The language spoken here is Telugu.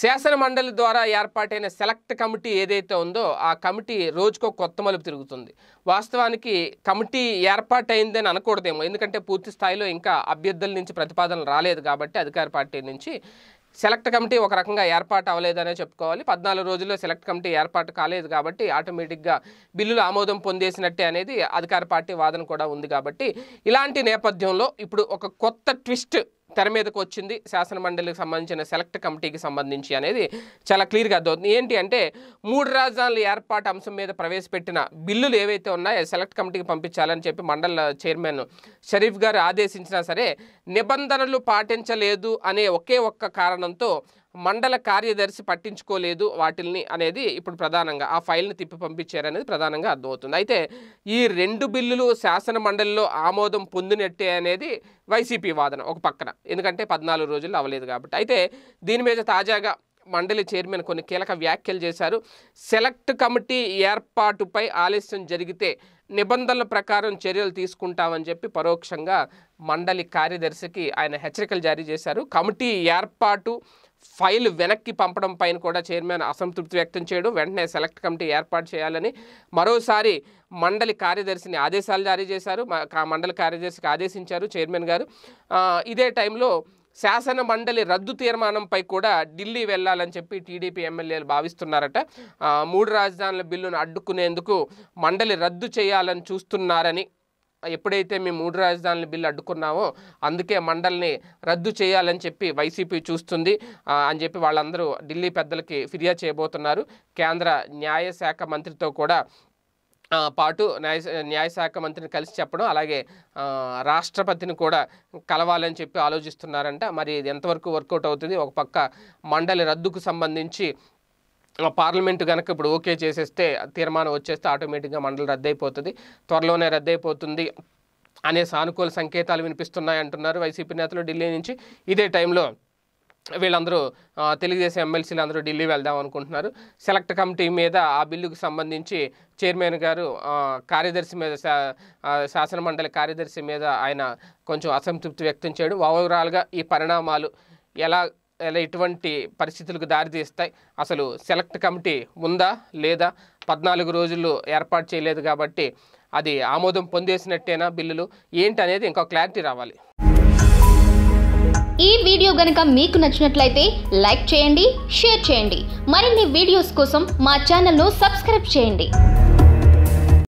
శాసన మండలి ద్వారా ఏర్పాటైన సెలెక్ట్ కమిటీ ఏదైతే ఉందో ఆ కమిటీ రోజుకో కొత్త మలుపు తిరుగుతుంది. వాస్తవానికి కమిటీ ఏర్పాటైందని అనకూడదేమో. ఎందుకంటే పూర్తి స్థాయిలో ఇంకా అభ్యర్థుల నుంచి ప్రతిపాదనలు రాలేదు కాబట్టి అధికార పార్టీ నుంచి సెలెక్ట్ కమిటీ ఒక రకంగా ఏర్పాటు అవ్వలేదనే చెప్పుకోవాలి. పద్నాలుగు రోజుల్లో సెలెక్ట్ కమిటీ ఏర్పాటు కాలేదు కాబట్టి ఆటోమేటిక్గా బిల్లులు ఆమోదం పొందేసినట్టే అనేది అధికార పార్టీ వాదన కూడా ఉంది కాబట్టి ఇలాంటి నేపథ్యంలో ఇప్పుడు ఒక కొత్త ట్విస్ట్ తెర మీదకు వచ్చింది. శాసన మండలికి సంబంధించిన సెలెక్ట్ కమిటీకి సంబంధించి అనేది చాలా క్లియర్గా అర్థమవుతుంది. ఏంటి అంటే మూడు రాజధానుల ఏర్పాటు అంశం మీద ప్రవేశపెట్టిన బిల్లులు ఏవైతే ఉన్నాయో సెలెక్ట్ కమిటీకి పంపించాలని చెప్పి మండల చైర్మన్ షరీఫ్ గారు ఆదేశించినా సరే నిబంధనలు పాటించలేదు అనే ఒకే ఒక్క కారణంతో మండల కార్యదర్శి పట్టించుకోలేదు వాటిల్ని అనేది ఇప్పుడు ప్రధానంగా ఆ ఫైల్ని తిప్పి పంపించారనేది ప్రధానంగా అర్థమవుతుంది. అయితే ఈ రెండు బిల్లులు శాసన మండలిలో ఆమోదం పొందినట్టే అనేది వైసీపీ వాదన ఒక పక్కన. ఎందుకంటే పద్నాలుగు రోజులు అవ్వలేదు కాబట్టి. అయితే దీని మీద తాజాగా మండలి చైర్మన్ కొన్ని కీలక వ్యాఖ్యలు చేశారు. సెలెక్ట్ కమిటీ ఏర్పాటుపై ఆలస్యం జరిగితే నిబంధనల ప్రకారం చర్యలు తీసుకుంటామని చెప్పి పరోక్షంగా మండలి కార్యదర్శికి ఆయన హెచ్చరికలు జారీ చేశారు. కమిటీ ఏర్పాటు ఫైల్ వెనక్కి పంపడం పైన కూడా చైర్మన్ అసంతృప్తి వ్యక్తం చేయడం వెంటనే సెలెక్ట్ కమిటీ ఏర్పాటు చేయాలని మరోసారి మండలి కార్యదర్శిని ఆదేశాలు జారీ చేశారు. మండలి కార్యదర్శికి ఆదేశించారు చైర్మన్ గారు. ఇదే టైంలో శాసన మండలి రద్దు తీర్మానంపై కూడా ఢిల్లీ వెళ్ళాలని చెప్పి టీడీపీ ఎమ్మెల్యేలు భావిస్తున్నారట. మూడు రాజధానుల బిల్లును అడ్డుకునేందుకు మండలి రద్దు చేయాలని చూస్తున్నారని ఎప్పుడైతే మేము మూడు రాజధానుల బిల్లు అడ్డుకున్నామో అందుకే మండలిని రద్దు చేయాలని చెప్పి వైసీపీ చూస్తుంది. అని చెప్పి వాళ్ళందరూ ఢిల్లీ పెద్దలకి ఫిర్యాదు చేయబోతున్నారు. కేంద్ర న్యాయశాఖ మంత్రితో కూడా పాటు న్యాయ న్యాయశాఖ మంత్రిని కలిసి చెప్పడం అలాగే రాష్ట్రపతిని కూడా కలవాలని చెప్పి ఆలోచిస్తున్నారంట. మరి ఇది ఎంతవరకు వర్కౌట్ అవుతుంది? ఒక పక్క మండలి రద్దుకు సంబంధించి పార్లమెంటు కనుక ఇప్పుడు ఓకే చేసేస్తే తీర్మానం వచ్చేస్తే ఆటోమేటిక్గా మండలి రద్దయిపోతుంది. త్వరలోనే రద్దయిపోతుంది అనే సానుకూల సంకేతాలు వినిపిస్తున్నాయి అంటున్నారు వైసీపీ నేతలు ఢిల్లీ నుంచి. ఇదే టైంలో వీళ్ళందరూ తెలుగుదేశం ఎమ్మెల్సీలు అందరూ ఢిల్లీ వెళ్దాం అనుకుంటున్నారు. సెలెక్ట్ కమిటీ మీద ఆ బిల్లుకు సంబంధించి చైర్మన్ గారు కార్యదర్శి మీద శా- శాసన మండలి కార్యదర్శి మీద ఆయన కొంచెం అసంతృప్తి వ్యక్తం చేయడం ఓవరాల్గా ఈ పరిణామాలు ఎలా ఎటువంటి పరిస్థితులకు దారితీస్తాయి అసలు సెలెక్ట్ కమిటీ ఉందా? లేదా? పద్నాలుగు రోజులు ఏర్పాటు చేయలేదు కాబట్టి అది ఆమోదం పొందేసినట్టేనా బిల్లులు? ఏంటి అనేది ఇంకో క్లారిటీ రావాలి. ఈ వీడియో గనక మీకు నచ్చినట్లయితే లైక్ చేయండి షేర్ చేయండి. మరిన్ని వీడియోస్ కోసం మా ఛానల్ను సబ్స్క్రైబ్ చేయండి.